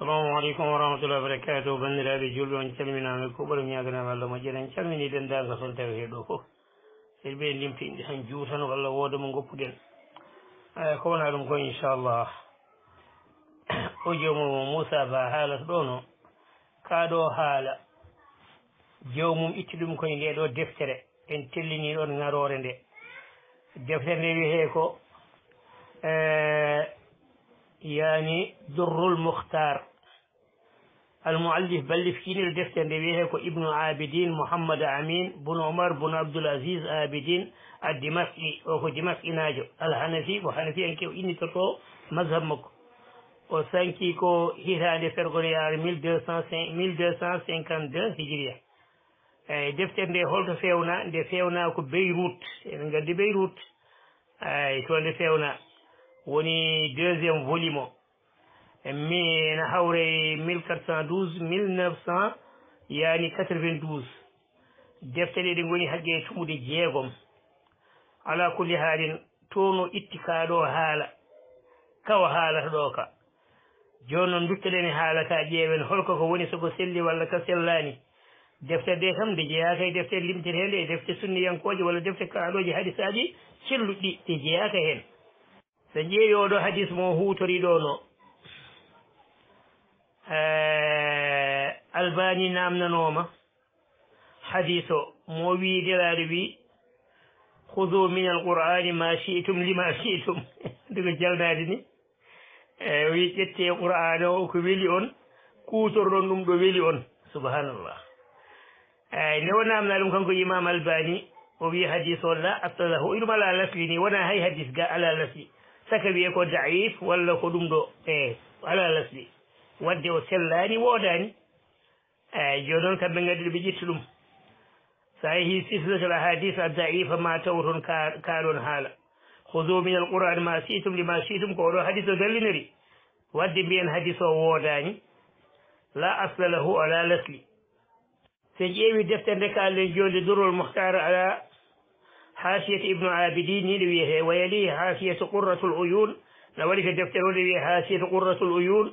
assalamu aleykum wa rahmatullahi wa barakatuh bandiraɓe julɓe on calminama ko ɓoɗo ñaganama allah moƴƴere en calmini dendagal son tawi heeɗo foof sedi ɓe limti inɗe tan juutan walla wooda mo goppuɗen eyi ko wona ɗum ko inchallah o jomumo moussa ba haalata ɗo no kaɗo haala. Jewmum itti ɗum koye nde ɗo deftere. En tellini ɗon garore nde. Deftere nde wiyete ko yani durrul muhtar asis abidin a dimaski o ko dimaskinajo alhanafi ko hanafi en kew innitoto mazhab makko o sanki ko hitande fergono yaare mille deux cent cinq mille deux cent cinquante deux hijiriya eyyi deftere nde holto fewna nde fewna ko beyrout eɗen gandi beyrout ay to nde fewna woni deuxiéme volume E mi ene hawre 1412 1900 yani 92 defte ɗe ɗe goni hagge e tumude jeegom. Ala kulli haalin tono itti kaɗo haala kawa haalata ɗo ka. Joni noon duttoɗen e haala ka ƴeewen holko ko woni soko selli walla ka sellani defte de kam nde jeeyaka e defte limtetede e defte sunniyankoje walla defte kaaɗoje hadisaji celluɗɗi ɗe jeeyaka hen so ƴeewi oɗo hadis mo hutori ɗo no. Albani namnanoma hadis o mo wiidiraɗo wi hudu min alqur'ani ma shi'tum lima shi'tum ndigo jalnade ni o wi ƴette qur'an o ko weeli on kutorɗon ɗum ɗo weeli on subhanallah eyi nde wonamna ɗum kanko imam albani o wi hadis o la asalahu iɗum ala lasli ni wona hay hadis ga ala lasli saka wiye ko daif walla ko ɗum ɗo e ala lasli wadde o sellani woodani eyi joni noon kamɓe gaddi ɗo ɓe ƴetti ɗum sa yeehi silsilatul ahadis a ma taw toon kaɗon haala hudu min alquran ma situm lima situm ko oɗo hadis o dalliniri wadde mbiyen hadis o woodani la asla lahu ala lasli so ƴeewi deftere nde kallen joni durol muhtar ala hasiyatu ibnu abidin ni ɗo wiyete wa yalihi hasiyatu qurratul uyun no waɗi ko deftere o ɗo wiye hasiyatu qurratul uyun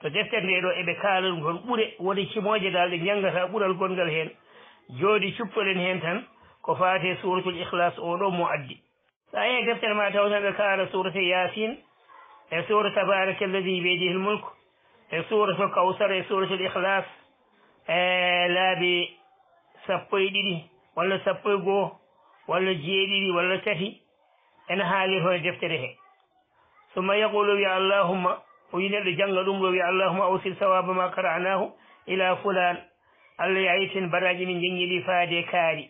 to deftere nde ɗo eɓe kaala ɗum toon ɓuure woni cimoje dal ɗe jangata ɓuural gongal hen jooɗi cuppoɗen hen tan ko faate suratul ihlas oɗo mo addi sa yehi deftere ma taw tan ɓe kaala surata yasin e sura tabaraka alladi biyadihi lmulk e suratu kawsar e suratul ihlas e laabi sappo e ɗiɗi walla sappo e goho walla jeeɗiɗi walla tati ene haali to e deftere he summa yaqulu wi allahumma وين اللي جن لهم لو اللهم أوصل ثواب ما قرأناه إلى فلان الله يعيشن براج من جن يلي فادي كاري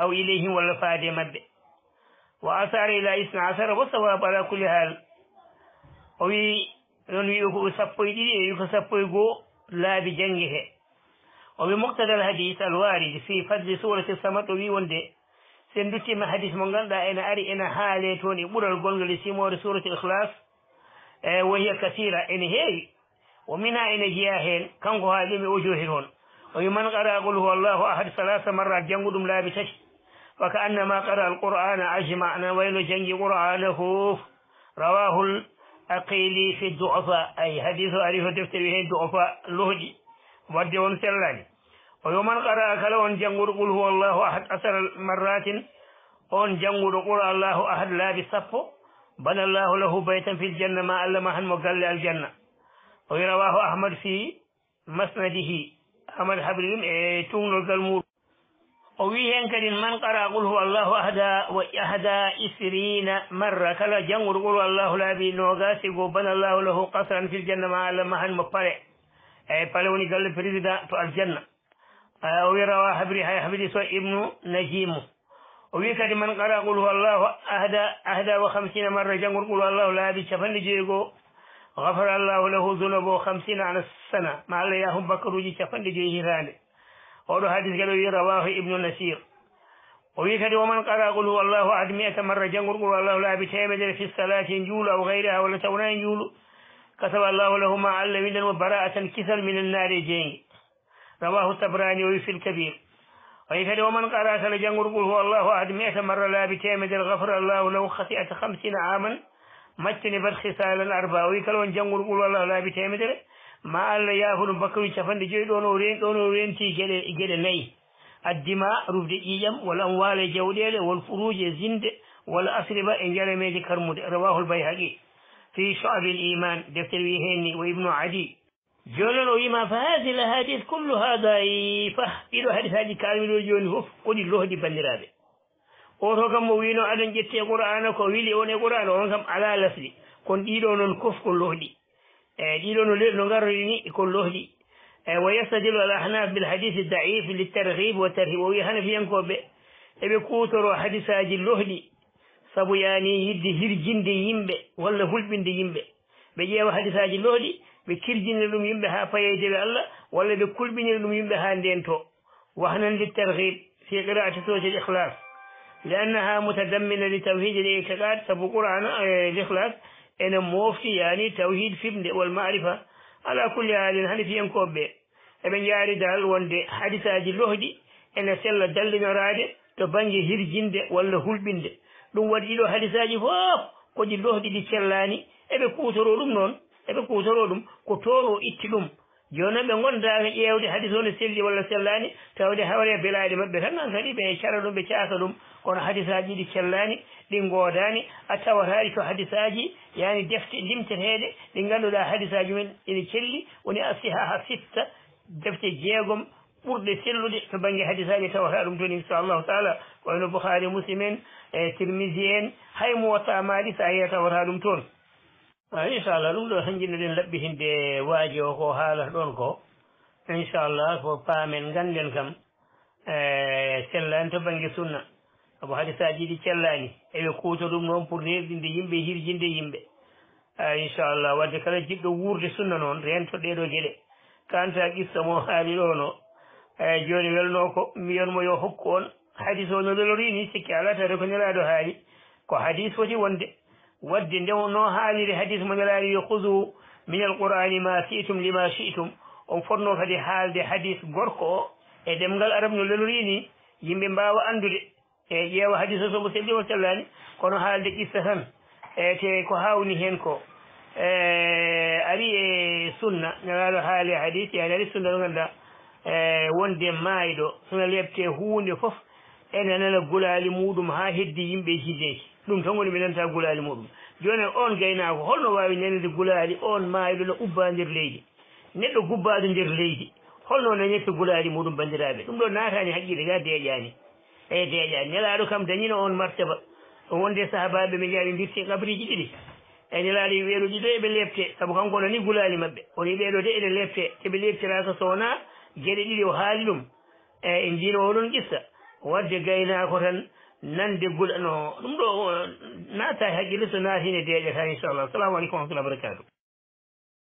أو إليهم ولا فادي مب وأثار إلى إثنى عشر وثواب على كل حال وي لن يكو سبوي دي يكو سبوي جو لا بجنجه وفي مقتضى الحديث الوارد في فضل سورة السمط وي وندي سندوتي ما حديث من قال إن أري إن حالي توني بور الجنجل سيمور سورة الإخلاص Eh, وهي كثيرة. إن هي ومنها إن جياهل كم هو هذه وجوههن ومن قرأ قل هو الله أحد ثلاث مرات جنودم لا بتش. وكأنما قرأ القرآن أجمع أجمعنا ويل جنج قرآنه. رواه الأقيلي في الدعفاء أي حديث أريف تفتر به الدعفاء لهج. ودعون سلالي ومن قرأ كله أن جنود قل هو الله أحد أثر مرات. أن جنود قرأ الله أحد لا بسفه بنى الله له بيتا في الجنة ما ألمها المقال للجنة ويرواه أحمد في مسنده. أحمد حبيب ايتون القلمور. ويه انكر من قرى قل هو الله أهدى وأهدى إسرين مرة. كلا جنور قل الله لا بي نوغاسي بنى الله له قصرا في الجنة ما ألمها المقال أي بلوني قل فريد تو الجنة. آه، ويرواه حبيب حبيب ابن نجيمه وبيك من قرأ قل هو الله أهدى أهدى وخمسين مرة جنقول قل الله لا بيشفن جيغو غفر الله له ذنوبه خمسين عن السنة. مع الله ياهم بكروج شفن جيه ثاني وهذا حديث قالوا رواه ابن النسير وبيك ومن قرأ قل هو الله أهدى مئة مرة جنقول قل الله لا بيشفن في الصلاة جول أو غيرها ولا تونان جول كتب الله له ما علم من براءة كثر من النار جين. رواه الطبراني وفي الكبير. فإذا اليوم قرأت لجنور قل هو الله أحد مئة مرة لا بتامد الغفر الله له خطيئة خمسين عاما. ما اجتنبت خسالا أربعة ويكالون جنور قل الله لا بتامد ما قال لي ياهل بكر وشفن دجوي دون ورين دون ورين تي جل لي الدماء رفد إيجم والأموال جوليل والفروج زند والأصربة إن جل ميد كرمود. رواه البيهقي. في شعب الإيمان دفتر ويهيني وابن عدي. جلل ما فهذه الحديث كلها ضعيفة. إلى حديث هذه كامل وجون هو قد الله دي بنرابي وركم موينو على جت القرآن كويلي ون القرآن وركم على لفلي كن ديلون الكف كله دي. آه، ديلون الليل نقرني كله دي. آه، ويستدل الأحناف بالحديث الضعيف للترغيب والترهيب. ويهن في ينكوب أبي كوتر وحديث هذه الله دي. سبو يعني يدي هرجين دي ولا هلبين دي ينبي بيجي وحديث هذه الله بكيرجين لوميم بها فايدة الله ولا بكل بين لوميم بها دينته وهنا للترغيب في قراءة سورة الإخلاص لأنها متضمنة لتوحيد الإعتقاد فبقول عن الإخلاص إن موفي يعني توحيد في والمعرفة على كل حال هل في ينكوب ابن جاري دال وندي حديث أجل لهدي إن سل دل نراد تبنج هرجين ولا هلبين دون ودي له حديث أجل فوف كجل لهدي دي سلاني ابن كوترو لمنون eɓe kutoro ɗum ko toon o itti ɗum joni noon ɓe gondaka ƴewde hadis o selli walla sellani tawde hawre belaɗe mabɓe tan an kadi ɓe cara ɗum ɓe caasa ɗum kono hadisaji ɗi cellani ɗi godani a tawataɗi to hadisaji yani defte limteteɗe ɗi ganduɗa hadisaji men ene celli woni asihaha sitta defte jeegom ɓurɗe sellude to banggue hadisaji tawata ɗum toon inchallahu taala wayno bouhari muslim en e tirmisi en hay mo watta maɗi sa yiya tawata ɗum toon inchallah ɗum ɗo tan jinnoɗen laɓɓitinde waaji o ko haalata ɗon ko. Inchallah ko paamen ganden kam e sellani to banggue sunna. Saabu hadisaji ɗi cellani eɓe kuuto ɗum noon pour nerɗinde yimɓe hirjinde yimɓe. Inchallah wadde kala jiɗɗo wurde sunna noon rento ɗeɗo geɗe. Kanta qissa mo haali ɗo no eyi joni welno ko mbiyonmo yo hokku on. Hadis o no welorini sikki ala tawde ko nelaɗo haali. Ko hadis foti wonde. ودين دو نو حالي الحديث من لا يخذوا من القرآن ما سيتم لما شئتم. أو فرنو فدي حال دي حديث غوركو اي ديمغال عرب نو لولريني يمبي باو اندودي اي يوا حديث سو بو سيدي وتلاني كون حال دي استهم اي تي كو هاوني هنكو اي أري سنة. نلال حالي حديث. يعني أري سنة نغندا. wonde maayɗo sona lebte hunde fof enenana gulaali muɗum ha heddi yimɓe hideeki ɗum tan woni mi nanta gulali muɗum joni on gaynako holno wawi nanede gulali on maayɗo no ubba nder leydi neɗɗo gubbaɗo nder leydi holno nañirta gulali muɗum bandiraɓe ɗum ɗo natani haqqille ga deeƴani eyi deeƴani nelaɗo kam dañino on martaba wonde sahabaɓe ɓe jaaɓe mbirti kabriji ɗiɗi e nelaɗo weeɗoji ɗo eɓe lebte saabu kanko nani gulali mabɓe woni ɓeɗo de ene lebte keɓe lebtiraka sowona gueɗe ɗiɗi o haali ɗum e en jino oɗon qissa wadde gaynako tan nande gula no ɗum ɗo naata haqqille so naatine deeƴata inchallah assalamu aleykum wa rahmatullah barakatu